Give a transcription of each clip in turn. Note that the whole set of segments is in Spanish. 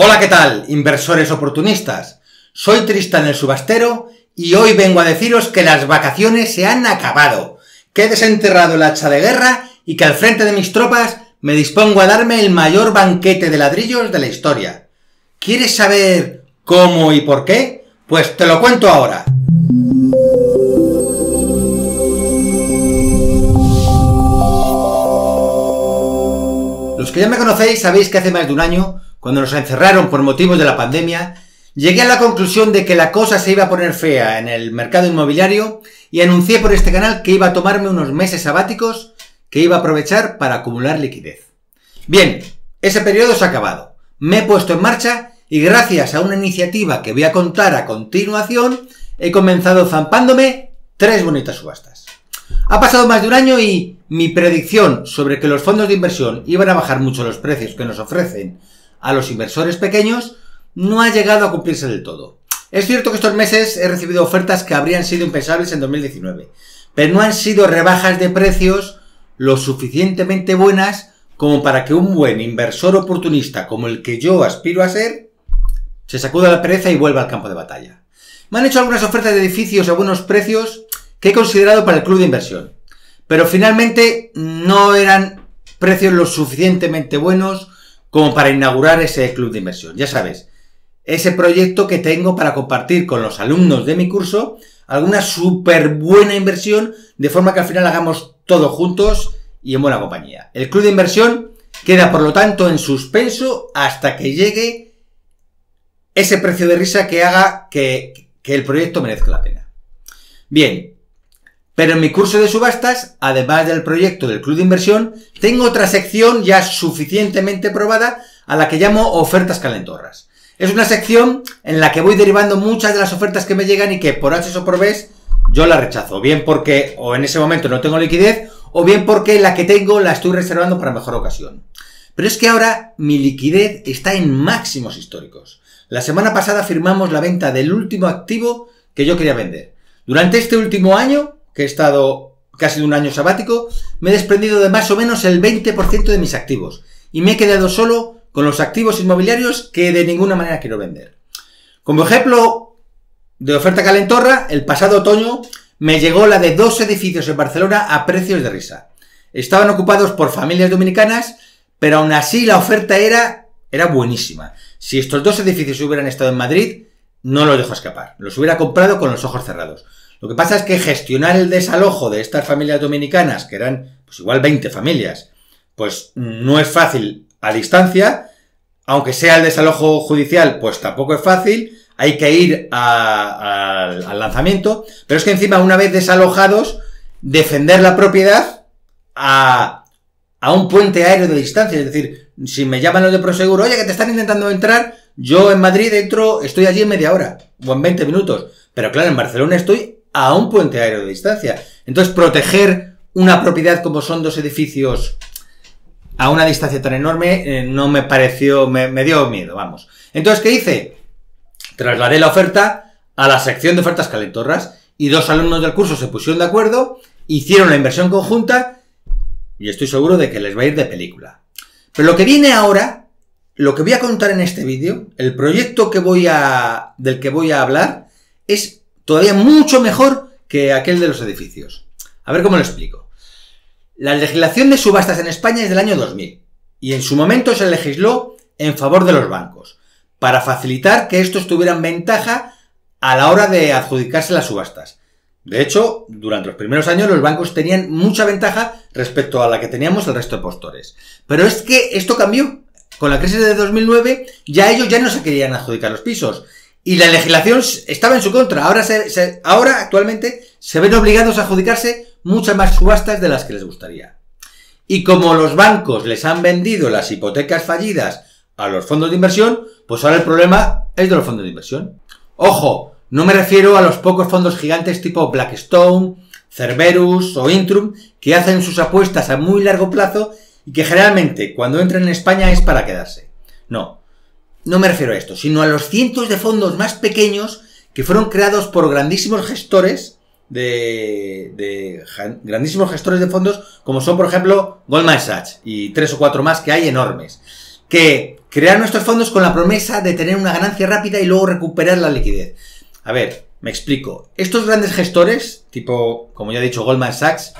Hola, ¿qué tal, inversores oportunistas? Soy Tristan el Subastero y hoy vengo a deciros que las vacaciones se han acabado, que he desenterrado el hacha de guerra y que al frente de mis tropas me dispongo a darme el mayor banquete de ladrillos de la historia. ¿Quieres saber cómo y por qué? Pues te lo cuento ahora. Los que ya me conocéis sabéis que hace más de un año cuando nos encerraron por motivos de la pandemia, llegué a la conclusión de que la cosa se iba a poner fea en el mercado inmobiliario y anuncié por este canal que iba a tomarme unos meses sabáticos que iba a aprovechar para acumular liquidez. Bien, ese periodo se ha acabado. Me he puesto en marcha y gracias a una iniciativa que voy a contar a continuación, he comenzado zampándome tres bonitas subastas. Ha pasado más de un año y mi predicción sobre que los fondos de inversión iban a bajar mucho los precios que nos ofrecen a los inversores pequeños no ha llegado a cumplirse del todo. Es cierto que estos meses he recibido ofertas que habrían sido impensables en 2019, pero no han sido rebajas de precios lo suficientemente buenas como para que un buen inversor oportunista como el que yo aspiro a ser se sacuda la pereza y vuelva al campo de batalla. Me han hecho algunas ofertas de edificios a buenos precios que he considerado para el club de inversión, pero finalmente no eran precios lo suficientemente buenos como para inaugurar ese club de inversión. Ya sabes, ese proyecto que tengo para compartir con los alumnos de mi curso alguna súper buena inversión, de forma que al final hagamos todo juntos y en buena compañía. El club de inversión queda, por lo tanto, en suspenso hasta que llegue ese precio de risa que haga que, que el proyecto merezca la pena. Bien, pero en mi curso de subastas, además del proyecto del club de inversión, tengo otra sección ya suficientemente probada a la que llamo ofertas calentorras. Es una sección en la que voy derivando muchas de las ofertas que me llegan y que por H o por B yo la rechazo. Bien porque o en ese momento no tengo liquidez o bien porque la que tengo la estoy reservando para mejor ocasión. Pero es que ahora mi liquidez está en máximos históricos. La semana pasada firmamos la venta del último activo que yo quería vender. Durante este último año que he estado casi de un año sabático, me he desprendido de más o menos el 20% de mis activos y me he quedado solo con los activos inmobiliarios que de ninguna manera quiero vender. Como ejemplo de oferta calentorra, el pasado otoño me llegó la de dos edificios en Barcelona a precios de risa. Estaban ocupados por familias dominicanas, pero aún así la oferta era, era buenísima. Si estos dos edificios hubieran estado en Madrid, no los dejo escapar. Los hubiera comprado con los ojos cerrados. Lo que pasa es que gestionar el desalojo de estas familias dominicanas, que eran pues igual 20 familias, pues no es fácil a distancia, aunque sea el desalojo judicial, pues tampoco es fácil, hay que ir al lanzamiento, pero es que encima una vez desalojados, defender la propiedad a, a un puente aéreo de distancia, es decir, si me llaman los de Proseguro, oye, que te están intentando entrar, yo en Madrid entro, estoy allí en media hora, o en 20 minutos, pero claro, en Barcelona estoy a un puente aéreo de distancia. Entonces, proteger una propiedad como son dos edificios a una distancia tan enorme eh, no me pareció, me, dio miedo, vamos. Entonces, ¿qué hice? Trasladé la oferta a la sección de ofertas calentorras y dos alumnos del curso se pusieron de acuerdo, hicieron la inversión conjunta y estoy seguro de que les va a ir de película. Pero lo que viene ahora, lo que voy a contar en este vídeo, el proyecto que voy a, del que voy a hablar, es todavía mucho mejor que aquel de los edificios. A ver cómo lo explico. La legislación de subastas en España es del año 2000 y en su momento se legisló en favor de los bancos para facilitar que estos tuvieran ventaja a la hora de adjudicarse las subastas. De hecho, durante los primeros años los bancos tenían mucha ventaja respecto a la que teníamos el resto de postores. Pero es que esto cambió. Con la crisis de 2009 ya ellos ya no se querían adjudicar los pisos y la legislación estaba en su contra. Ahora, se, ahora actualmente, se ven obligados a adjudicarse muchas más subastas de las que les gustaría. Y como los bancos les han vendido las hipotecas fallidas a los fondos de inversión, pues ahora el problema es de los fondos de inversión. Ojo, no me refiero a los pocos fondos gigantes tipo Blackstone, Cerberus o Intrum que hacen sus apuestas a muy largo plazo y que generalmente cuando entran en España es para quedarse. No, no me refiero a esto, sino a los cientos de fondos más pequeños que fueron creados por grandísimos gestores de, grandísimos gestores de fondos como son por ejemplo Goldman Sachs y tres o cuatro más que hay enormes que crear nuestros fondos con la promesa de tener una ganancia rápida y luego recuperar la liquidez. A ver, me explico. Estos grandes gestores, tipo, como ya he dicho, Goldman Sachs,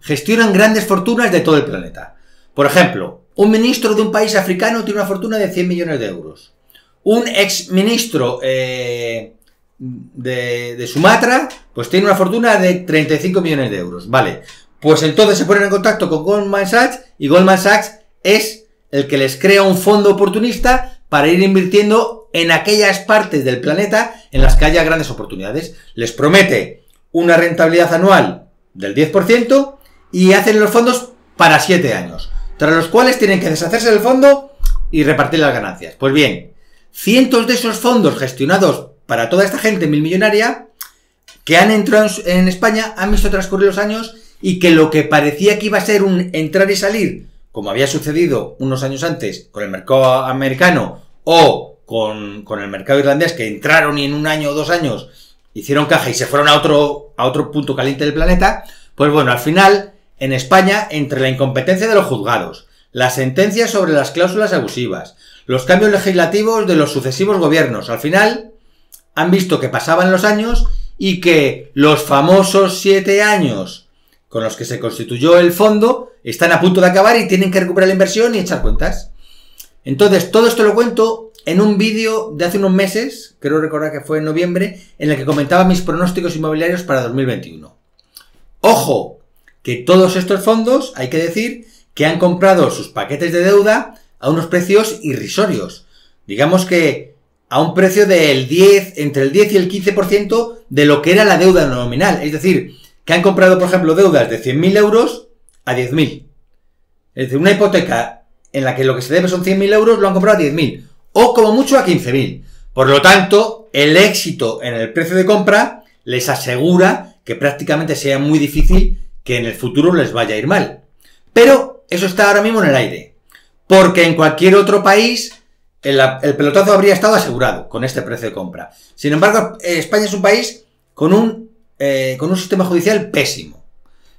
gestionan grandes fortunas de todo el planeta. Por ejemplo, un ministro de un país africano tiene una fortuna de 100 millones de euros. Un ex ministro eh, de, de Sumatra, pues tiene una fortuna de 35 millones de euros. Vale, pues entonces se ponen en contacto con Goldman Sachs y Goldman Sachs es el que les crea un fondo oportunista para ir invirtiendo en aquellas partes del planeta en las que haya grandes oportunidades. Les promete una rentabilidad anual del 10% y hacen los fondos para 7 años, tras los cuales tienen que deshacerse del fondo y repartir las ganancias. Pues bien, cientos de esos fondos gestionados para toda esta gente millonaria que han entrado en España han visto transcurrir los años y que lo que parecía que iba a ser un entrar y salir, como había sucedido unos años antes con el mercado americano o con, con el mercado irlandés, que entraron y en un año o dos años hicieron caja y se fueron a otro, a otro punto caliente del planeta, pues bueno, al final en España, entre la incompetencia de los juzgados, las sentencias sobre las cláusulas abusivas, los cambios legislativos de los sucesivos gobiernos, al final han visto que pasaban los años y que los famosos siete años con los que se constituyó el fondo están a punto de acabar y tienen que recuperar la inversión y echar cuentas. Entonces, todo esto lo cuento en un vídeo de hace unos meses, creo recordar que fue en noviembre, en el que comentaba mis pronósticos inmobiliarios para 2021. Ojo, que todos estos fondos, hay que decir, que han comprado sus paquetes de deuda a unos precios irrisorios. Digamos que a un precio del 10, entre el 10 y el 15% de lo que era la deuda nominal. Es decir, que han comprado, por ejemplo, deudas de 100.000 euros a 10.000. Es decir, una hipoteca en la que lo que se debe son 100.000 euros, lo han comprado a 10.000. O como mucho a 15.000. Por lo tanto, el éxito en el precio de compra les asegura que prácticamente sea muy difícil que en el futuro les vaya a ir mal. Pero eso está ahora mismo en el aire. Porque en cualquier otro país el, pelotazo habría estado asegurado con este precio de compra. Sin embargo, España es un país con un, eh, con un sistema judicial pésimo.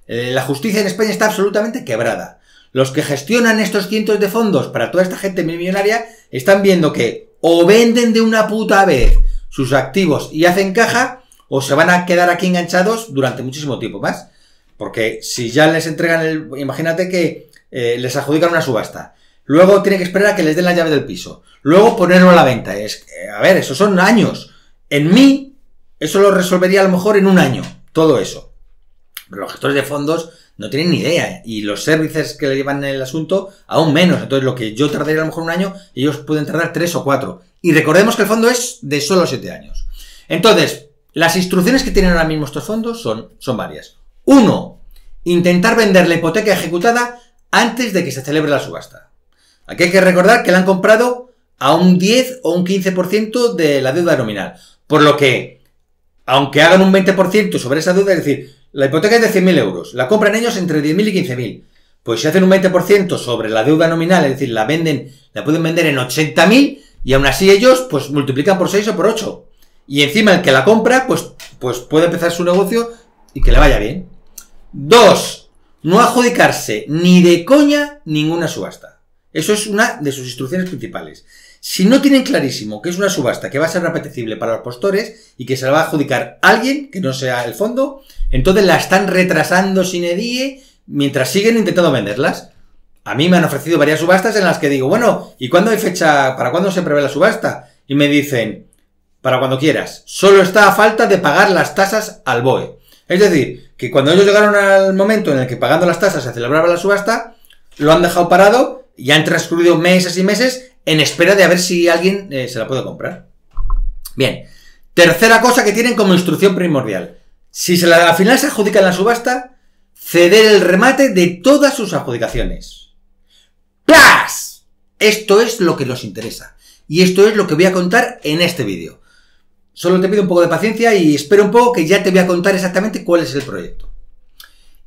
Eh, la justicia en España está absolutamente quebrada. Los que gestionan estos cientos de fondos para toda esta gente millonaria están viendo que o venden de una puta vez sus activos y hacen caja, o se van a quedar aquí enganchados durante muchísimo tiempo más. Porque si ya les entregan el... Imagínate que eh, les adjudican una subasta. Luego tienen que esperar a que les den la llave del piso. Luego ponerlo a la venta. Es, a ver, eso son años. En mí, eso lo resolvería a lo mejor en un año. Todo eso. Los gestores de fondos no tienen ni idea. Y los servicios que le llevan el asunto, aún menos. Entonces, lo que yo tardaría a lo mejor un año, ellos pueden tardar tres o cuatro. Y recordemos que el fondo es de solo siete años. Entonces, las instrucciones que tienen ahora mismo estos fondos son, son varias. Uno, intentar vender la hipoteca ejecutada antes de que se celebre la subasta. Aquí hay que recordar que la han comprado a un 10 o un 15% de la deuda nominal. Por lo que, aunque hagan un 20% sobre esa deuda, es decir, la hipoteca es de 100.000 euros, la compran ellos entre 10.000 y 15.000. Pues si hacen un 20% sobre la deuda nominal, es decir, la venden, la pueden vender en 80.000 y aún así ellos pues multiplican por 6 o por 8. Y encima el que la compra pues, pues puede empezar su negocio y que le vaya bien. Dos, no adjudicarse ni de coña ninguna subasta. Eso es una de sus instrucciones principales. Si no tienen clarísimo que es una subasta que va a ser apetecible para los postores y que se la va a adjudicar alguien que no sea el fondo, entonces la están retrasando sin edie mientras siguen intentando venderlas. A mí me han ofrecido varias subastas en las que digo, bueno, ¿y cuándo hay fecha? ¿Para cuándo se prevé la subasta? Y me dicen, para cuando quieras. Solo está a falta de pagar las tasas al BOE. Es decir, que cuando ellos llegaron al momento en el que pagando las tasas se celebraba la subasta, lo han dejado parado y han transcurrido meses y meses en espera de a ver si alguien eh, se la puede comprar. Bien, tercera cosa que tienen como instrucción primordial. Si se la, al final se adjudica en la subasta, ceder el remate de todas sus adjudicaciones. ¡Plas! Esto es lo que nos interesa. Y esto es lo que voy a contar en este vídeo. Solo te pido un poco de paciencia y espero un poco que ya te voy a contar exactamente cuál es el proyecto.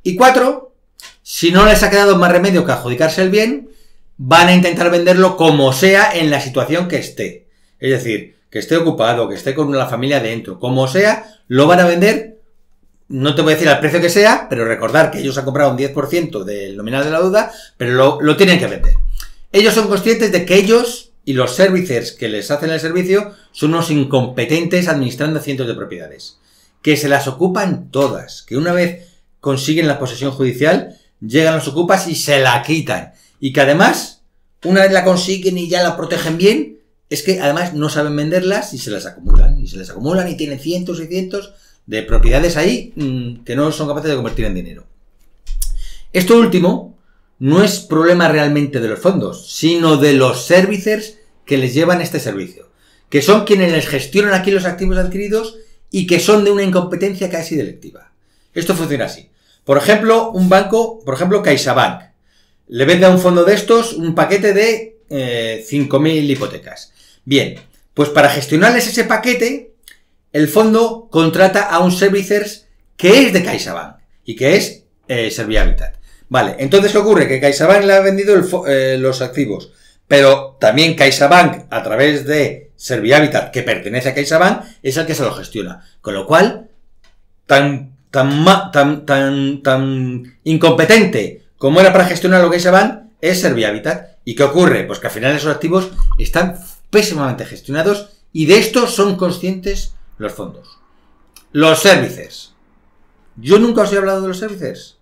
Y cuatro, si no les ha quedado más remedio que adjudicarse el bien, van a intentar venderlo como sea en la situación que esté. Es decir, que esté ocupado, que esté con la familia dentro, como sea, lo van a vender, no te voy a decir al precio que sea, pero recordar que ellos han comprado un 10% del nominal de la deuda, pero lo, lo tienen que vender. Ellos son conscientes de que ellos y los servicers que les hacen el servicio son unos incompetentes administrando cientos de propiedades. Que se las ocupan todas, que una vez consiguen la posesión judicial, llegan los ocupas y se la quitan. Y que además, una vez la consiguen y ya la protegen bien, es que además no saben venderlas y se las acumulan. Y se las acumulan y tienen cientos y cientos de propiedades ahí mm, que no son capaces de convertir en dinero. Esto último no es problema realmente de los fondos, sino de los servicers que les llevan este servicio, que son quienes les gestionan aquí los activos adquiridos y que son de una incompetencia casi delictiva. Esto funciona así. Por ejemplo, un banco, por ejemplo, CaixaBank, le vende a un fondo de estos un paquete de eh, 5.000 hipotecas. Bien, pues para gestionarles ese paquete, el fondo contrata a un servicer que es de CaixaBank y que es eh, Servihabitat. Vale, entonces ¿qué ocurre? Que CaixaBank le ha vendido eh, los activos, pero también CaixaBank, a través de Servihabitat, que pertenece a CaixaBank, es el que se lo gestiona. Con lo cual, tan, tan, tan, tan, tan incompetente como era para gestionar lo CaixaBank, es Servihabitat. ¿Y qué ocurre? Pues que al final esos activos están pésimamente gestionados y de esto son conscientes los fondos. Los services. Yo nunca os he hablado de los services.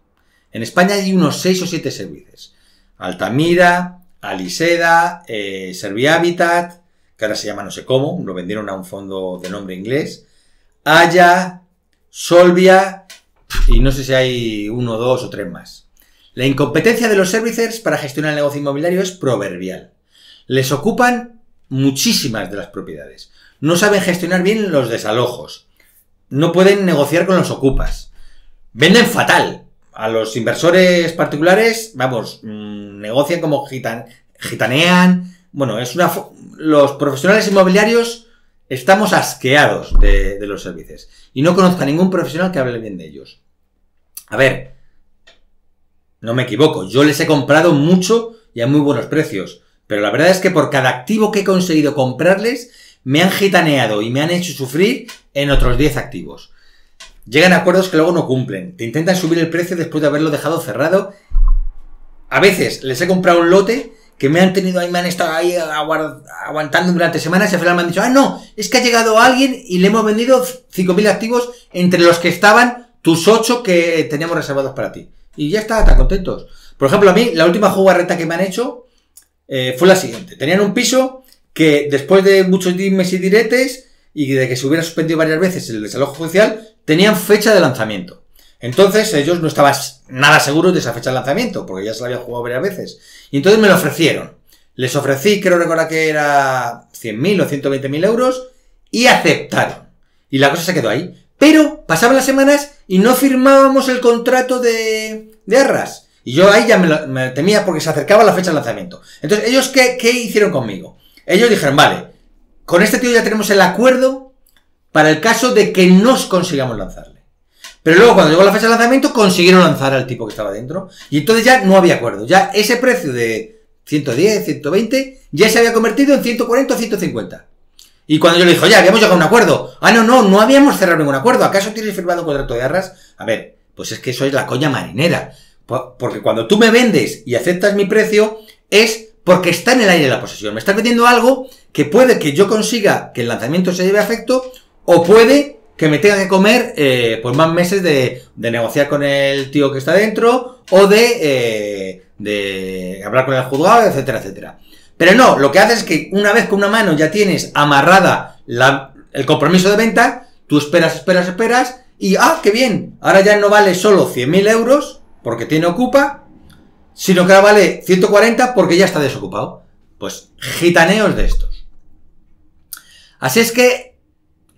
En España hay unos 6 o 7 servicios. Altamira, Aliseda, eh, Servihabitat, que ahora se llama no sé cómo, lo vendieron a un fondo de nombre inglés, Haya, Solvia, y no sé si hay uno, dos o tres más. La incompetencia de los servicers para gestionar el negocio inmobiliario es proverbial. Les ocupan muchísimas de las propiedades. No saben gestionar bien los desalojos. No pueden negociar con los ocupas. Venden fatal a los inversores particulares, vamos, mm, negocian como gitan, gitanean. Bueno, es una. Los profesionales inmobiliarios estamos asqueados de, los servicios. Y no conozco a ningún profesional que hable bien de ellos. A ver, no me equivoco, yo les he comprado mucho y a muy buenos precios. Pero la verdad es que por cada activo que he conseguido comprarles, me han gitaneado y me han hecho sufrir en otros 10 activos. Llegan a acuerdos que luego no cumplen. Te intentan subir el precio después de haberlo dejado cerrado. A veces les he comprado un lote que me han tenido ahí, me han estado ahí aguantando durante semanas y al final me han dicho, ah, no, es que ha llegado alguien y le hemos vendido 5.000 activos entre los que estaban tus 8 que teníamos reservados para ti. Y ya está, tan contentos. Por ejemplo, a mí, la última jugarreta que me han hecho eh, fue la siguiente. Tenían un piso que después de muchos dimes y diretes y de que se hubiera suspendido varias veces el desalojo judicial, tenían fecha de lanzamiento. Entonces ellos no estaban nada seguros de esa fecha de lanzamiento, porque ya se la habían jugado varias veces. Y entonces me lo ofrecieron. Les ofrecí, creo recordar que era 100.000 o 120.000 euros, y aceptaron. Y la cosa se quedó ahí. Pero pasaban las semanas y no firmábamos el contrato de, arras. Y yo ahí ya me, temía porque se acercaba la fecha de lanzamiento. Entonces, ¿ellos qué, qué hicieron conmigo? Ellos dijeron, vale, con este tío ya tenemos el acuerdo para el caso de que no consigamos lanzarle. Pero luego, cuando llegó la fecha de lanzamiento, consiguieron lanzar al tipo que estaba dentro. Y entonces ya no había acuerdo. Ya ese precio de 110, 120, ya se había convertido en 140 o 150. Y cuando yo le dije, ya, habíamos llegado a un acuerdo. Ah, no, no, no habíamos cerrado ningún acuerdo. ¿Acaso tienes firmado un contrato de arras? A ver, pues es que eso es la coña marinera. Porque cuando tú me vendes y aceptas mi precio, es porque está en el aire la posesión. Me estás vendiendo algo que puede que yo consiga que el lanzamiento se lleve a efecto o puede que me tenga que comer eh, más meses de, negociar con el tío que está dentro o de, eh, de hablar con el juzgado, etcétera, etcétera. Pero no, lo que haces es que una vez con una mano ya tienes amarrada el compromiso de venta, tú esperas, esperas, esperas y ¡ah, qué bien! Ahora ya no vale solo 100.000 euros porque tiene ocupa, sino que ahora vale 140 porque ya está desocupado. Pues gitaneos de estos. Así es que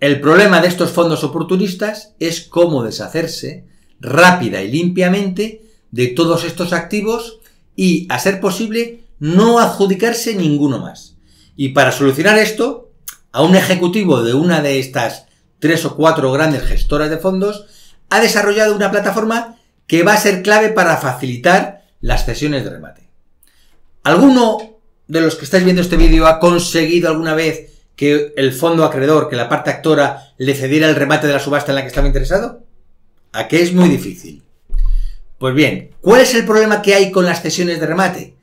el problema de estos fondos oportunistas es cómo deshacerse rápida y limpiamente de todos estos activos y, a ser posible, no adjudicarse ninguno más. Y para solucionar esto, a un ejecutivo de una de estas tres o cuatro grandes gestoras de fondos ha desarrollado una plataforma que va a ser clave para facilitar las cesiones de remate. ¿Alguno de los que estáis viendo este vídeo ha conseguido alguna vez que el fondo acreedor, que la parte actora, le cediera el remate de la subasta en la que estaba interesado? ¿A qué es muy difícil? Pues bien, ¿cuál es el problema que hay con las cesiones de remate?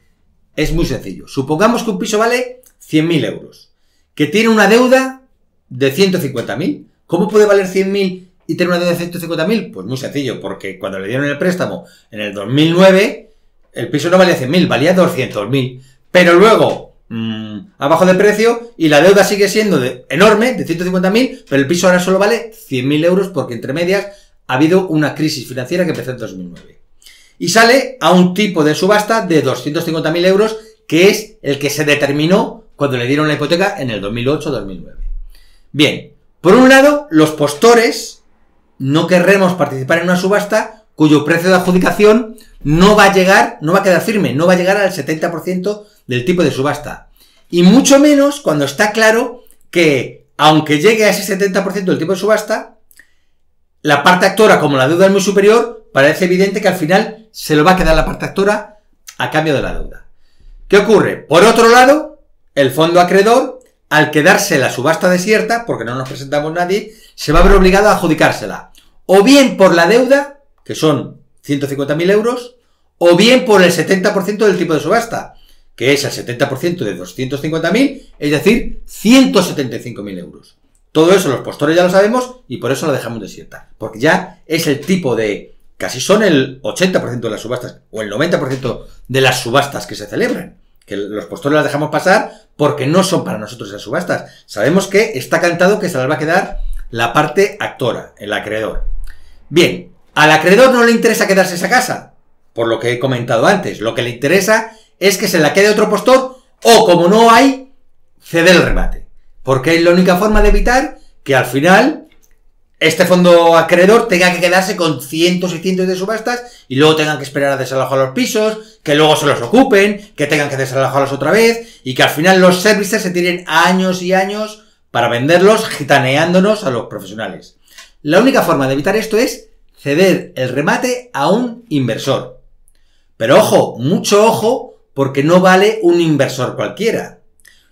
Es muy sencillo. Supongamos que un piso vale 100.000 euros, que tiene una deuda de 150.000. ¿Cómo puede valer 100.000 y tener una deuda de 150.000? Pues muy sencillo, porque cuando le dieron el préstamo en el 2009, el piso no valía 100.000, valía 200.000. Pero luego, mmm, abajo de precio, y la deuda sigue siendo de, enorme, de 150.000, pero el piso ahora solo vale 100.000 euros porque entre medias ha habido una crisis financiera que empezó en 2009. Y sale a un tipo de subasta de 250.000 euros, que es el que se determinó cuando le dieron la hipoteca en el 2008-2009. Bien, por un lado, los postores no querremos participar en una subasta cuyo precio de adjudicación no va a llegar, no va a quedar firme, no va a llegar al 70% del tipo de subasta. Y mucho menos cuando está claro que, aunque llegue a ese 70% del tipo de subasta, la parte actora, como la deuda es muy superior, parece evidente que al final se lo va a quedar la parte actora a cambio de la deuda. ¿Qué ocurre? Por otro lado, el fondo acreedor, al quedarse la subasta desierta, porque no nos presentamos nadie, se va a ver obligado a adjudicársela. O bien por la deuda, que son 150.000 euros, o bien por el 70% del tipo de subasta, que es el 70% de 250.000, es decir, 175.000 euros. Todo eso los postores ya lo sabemos y por eso lo dejamos desierta. Porque ya es el tipo de... Casi son el 80% de las subastas o el 90% de las subastas que se celebran. Que los postores las dejamos pasar porque no son para nosotros esas subastas. Sabemos que está cantado que se las va a quedar la parte actora, el acreedor. Bien, al acreedor no le interesa quedarse esa casa, por lo que he comentado antes. Lo que le interesa es que se la quede otro postor o, como no hay, ceder el remate. Porque es la única forma de evitar que al final este fondo acreedor tenga que quedarse con cientos y cientos de subastas y luego tengan que esperar a desalojar los pisos, que luego se los ocupen, que tengan que desalojarlos otra vez y que al final los servicios se tiren años y años para venderlos gitaneándonos a los profesionales. La única forma de evitar esto es ceder el remate a un inversor. Pero ojo, mucho ojo, porque no vale un inversor cualquiera.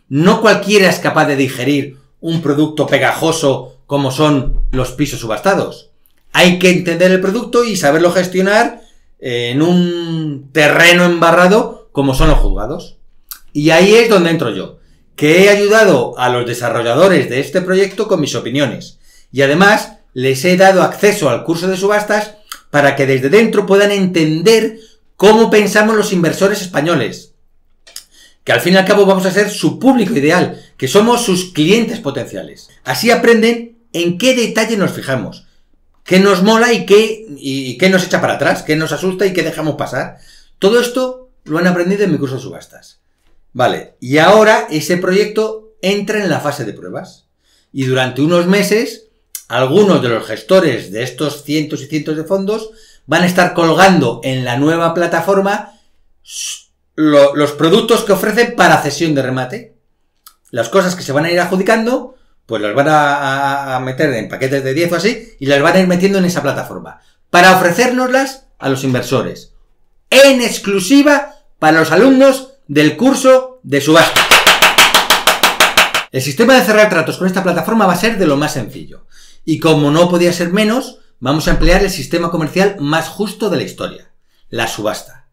No cualquiera es capaz de digerir un producto pegajoso como son los pisos subastados. Hay que entender el producto y saberlo gestionar en un terreno embarrado como son los juzgados. Y ahí es donde entro yo, que he ayudado a los desarrolladores de este proyecto con mis opiniones. Y además les he dado acceso al curso de subastas para que desde dentro puedan entender cómo pensamos los inversores españoles que al fin y al cabo vamos a ser su público ideal, que somos sus clientes potenciales. Así aprenden en qué detalle nos fijamos, qué nos mola y qué, y qué nos echa para atrás, qué nos asusta y qué dejamos pasar. Todo esto lo han aprendido en mi curso de subastas. Vale, y ahora ese proyecto entra en la fase de pruebas. Y durante unos meses, algunos de los gestores de estos cientos y cientos de fondos van a estar colgando en la nueva plataforma los productos que ofrecen para cesión de remate. Las cosas que se van a ir adjudicando, pues las van a, meter en paquetes de 10 o así y las van a ir metiendo en esa plataforma. Para ofrecérnoslas a los inversores. En exclusiva para los alumnos del curso de subasta. El sistema de cerrar tratos con esta plataforma va a ser de lo más sencillo. Y como no podía ser menos, vamos a emplear el sistema comercial más justo de la historia. La subasta.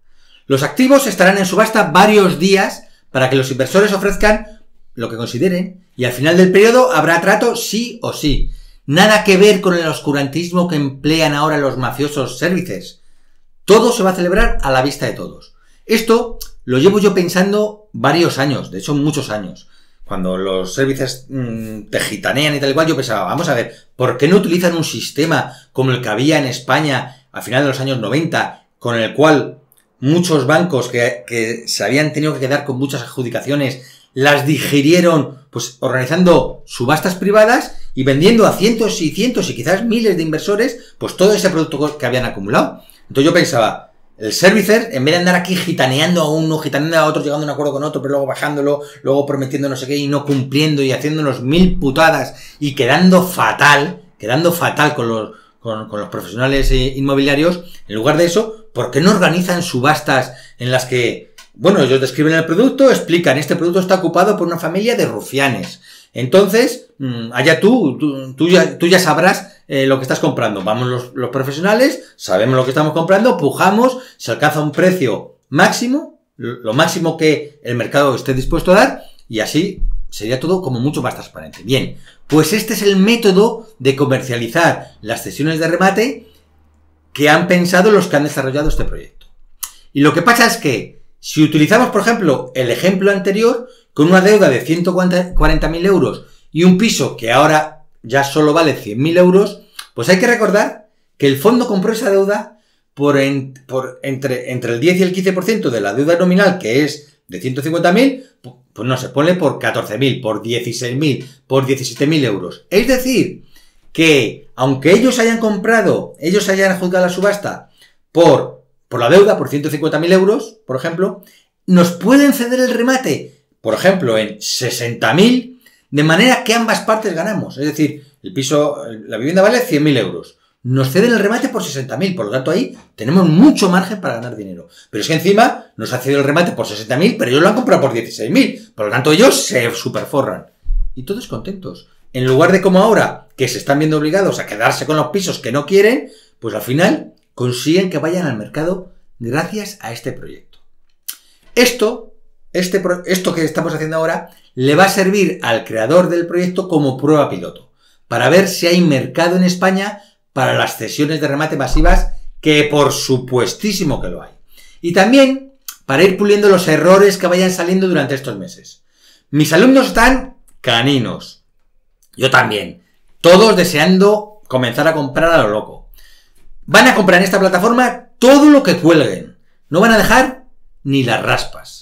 Los activos estarán en subasta varios días para que los inversores ofrezcan lo que consideren y al final del periodo habrá trato sí o sí. Nada que ver con el oscurantismo que emplean ahora los mafiosos services. Todo se va a celebrar a la vista de todos. Esto lo llevo yo pensando varios años, de hecho muchos años. Cuando los servicios mm, te gitanean y tal igual, yo pensaba, vamos a ver, ¿por qué no utilizan un sistema como el que había en España a finales de los años 90, con el cual muchos bancos que, se habían tenido que quedar con muchas adjudicaciones, las digirieron pues organizando subastas privadas y vendiendo a cientos y cientos y quizás miles de inversores pues todo ese producto que habían acumulado. Entonces yo pensaba, el servicer, en vez de andar aquí gitaneando a uno, gitaneando a otro, llegando a un acuerdo con otro, pero luego bajándolo, luego prometiendo no sé qué y no cumpliendo y haciéndonos mil putadas y quedando fatal, quedando fatal con los, con, los profesionales eh, inmobiliarios, en lugar de eso, ¿por qué no organizan subastas en las que, bueno, ellos describen el producto, explican, este producto está ocupado por una familia de rufianes. Entonces, mm, allá tú, tú, ya, tú ya sabrás eh, lo que estás comprando. Vamos los, profesionales, sabemos lo que estamos comprando, pujamos, se alcanza un precio máximo, lo máximo que el mercado esté dispuesto a dar, y así sería todo como mucho más transparente. Bien, pues este es el método de comercializar las sesiones de remate que han pensado los que han desarrollado este proyecto. Y lo que pasa es que si utilizamos, por ejemplo, el ejemplo anterior, con una deuda de 140.000 euros y un piso que ahora ya solo vale 100.000 euros, pues hay que recordar que el fondo compró esa deuda por, por entre, entre el 10 y el 15% de la deuda nominal, que es de 150.000, pues no se pone por 14.000, por 16.000, por 17.000 euros. Es decir, que aunque ellos hayan comprado, ellos hayan adjudicado la subasta por, por la deuda, por 150.000 euros, por ejemplo, nos pueden ceder el remate, por ejemplo, en 60.000, de manera que ambas partes ganamos. Es decir, el piso, la vivienda vale 100.000 euros. Nos ceden el remate por 60.000, por lo tanto ahí tenemos mucho margen para ganar dinero. Pero es que encima nos ha cedido el remate por 60.000, pero ellos lo han comprado por 16.000. Por lo tanto ellos se superforran. Y todos contentos en lugar de como ahora, que se están viendo obligados a quedarse con los pisos que no quieren, pues al final consiguen que vayan al mercado gracias a este proyecto. Esto, este, esto que estamos haciendo ahora, le va a servir al creador del proyecto como prueba piloto, para ver si hay mercado en España para las cesiones de remate masivas, que por supuestísimo que lo hay. Y también para ir puliendo los errores que vayan saliendo durante estos meses. Mis alumnos están caninos, yo también. Todos deseando comenzar a comprar a lo loco. Van a comprar en esta plataforma todo lo que cuelguen. No van a dejar ni las raspas.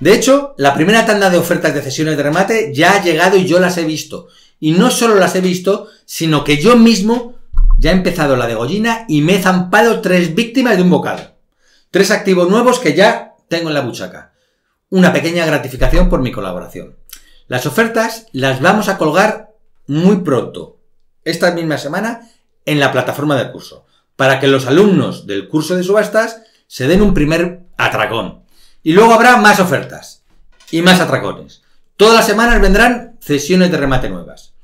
De hecho, la primera tanda de ofertas de cesiones de remate ya ha llegado y yo las he visto. Y no solo las he visto, sino que yo mismo ya he empezado la degollina y me he zampado tres víctimas de un bocado. Tres activos nuevos que ya tengo en la buchaca. Una pequeña gratificación por mi colaboración. Las ofertas las vamos a colgar muy pronto, esta misma semana, en la plataforma del curso, para que los alumnos del curso de subastas se den un primer atracón. Y luego habrá más ofertas y más atracones. Todas las semanas vendrán cesiones de remate nuevas.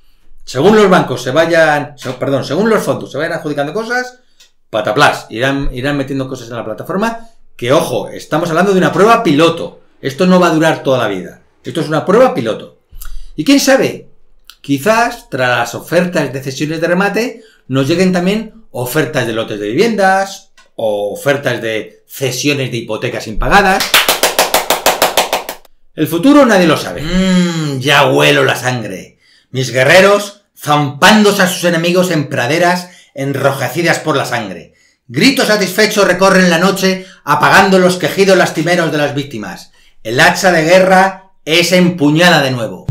Según los bancos se vayan, perdón, según los fondos se vayan adjudicando cosas, pataplas, irán, irán metiendo cosas en la plataforma. Que ojo, estamos hablando de una prueba piloto. Esto no va a durar toda la vida. Esto es una prueba piloto. Y quién sabe, Quizás, tras las ofertas de cesiones de remate, nos lleguen también ofertas de lotes de viviendas, o ofertas de cesiones de hipotecas impagadas. El futuro nadie lo sabe. Mmm, ya huelo la sangre. Mis guerreros zampándose a sus enemigos en praderas enrojecidas por la sangre. Gritos satisfechos recorren la noche apagando los quejidos lastimeros de las víctimas. El hacha de guerra es empuñada de nuevo.